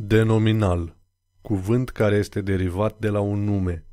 Denominal. Cuvânt care este derivat de la un nume.